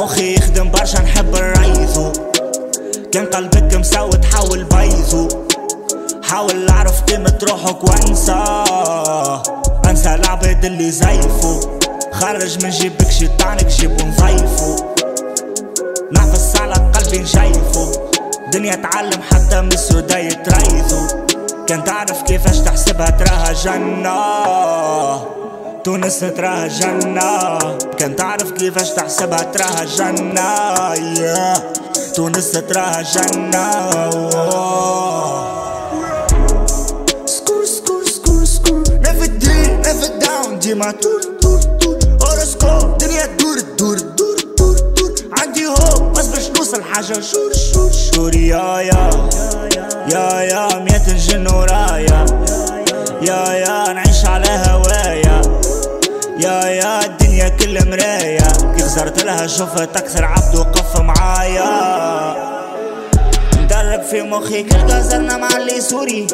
مخي يخدم برشا نحب ال réseau. كان قلبك مسود حاول بيزو حاول أعرف قيمة روحك وانسى. انسى العباد اللي زيفو. خرج من جيبك شيطانك جيبو نضيفو. نحفظ على قلبي نشيفو دنيا تعلم حتى من السودا يتريزو. كان تعرف كيفاش تحسبها تراها جنة. تونس تراها جنة كان تعرف كيفاش تحسبها تراها جنة. تونس تراها جنة score score score score. Never down never down. ديما tour tour tour. horoscope دنيا تدور تدور تدور تدور تدور عندي hope بس باش نوصل حاجة. sure sure sure. يا يا. يا يا. مية الجن ورايا. يا يا. يا يا الدنيا كل مراية. كيف لها؟ شفت أكثر عبد وقف معايا. مدرب في مخي كل غزرنا مع اللي سوري.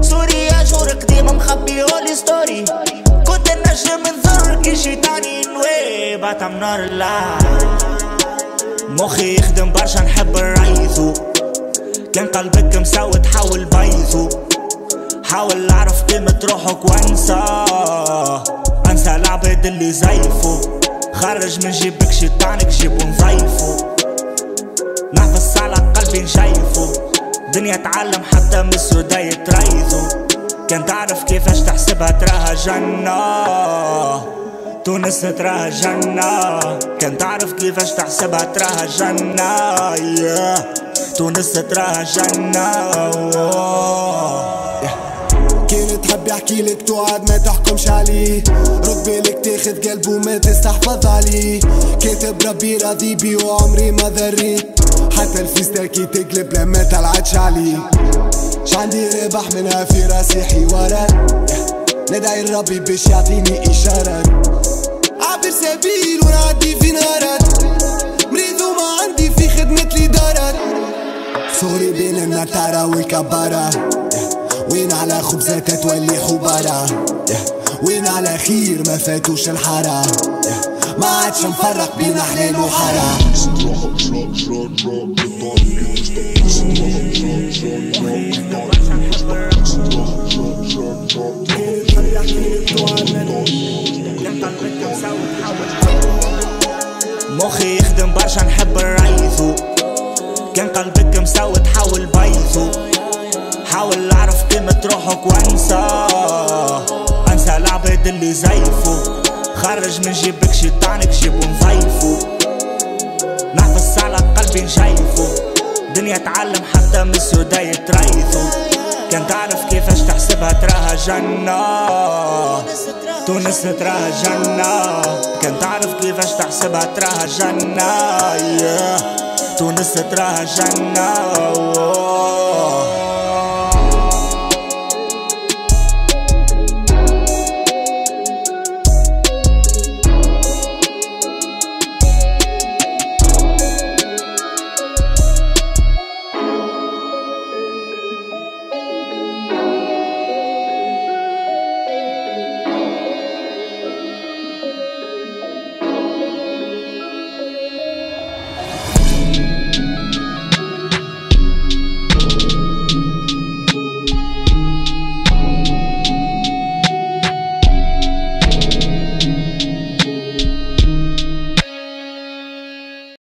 سوري يا جور قديم مخبي هولي ستوري كنت النجم منظر كي شيطاني نوي بعتم نار الله. مخي يخدم برشا نحب الريزو كان قلبك مسود حاول بيزو حاول أعرف قيمة روحك وانسى. انسى العباد اللي زيفو. خرج من جيبك شيطانك جيبو نضيفو. نحفظ على قلبي نشيفو. دنيا تعلم حتى من السودا يتريزو كان تعرف كيفاش تحسبها تراها جنة. تونس تراها جنة. كان تعرف كيفاش تحسبها تراها جنة. Yeah. تونس تراها جنة. كان تحب يحكي لك توعد ما تحكمش عليه. رد بالك تاخد قلبه ما تستحفظ عليه. كاتب ربي راضي بي وعمري ما ذريت. حتى الفيستا كي تقلب لما تلعتش عليه. عندي ربح منها في راسي حوارات. ندعي لربي باش يعطيني إشارات. عابر سبيل ونعدي في نارات مريض وما عندي في خدمة الإدارات. صغري بين النتارة والكبارة وين على خبزة تولي حبارة؟ وين على خير ما فاتوش الحارة؟ ما عادش مفرق بين حلال مخي يخدم برشا نحب ال réseau كان قلبك مسود حاول بيزو حاول أعرف قيمة روحك وأنسى. أنسى العباد اللي زيفو. خرج من جيبك شيطانك جيبو نضيفو. نحفظ على قلبي نشيفو دنيا تعلم حتى من السودا يتريزو كان تعرف كيفاش تحسبها تراها جنة. تونس تراها جنة. كان تعرف كيفاش تحسبها تراها جنة. تونس تراها جنة.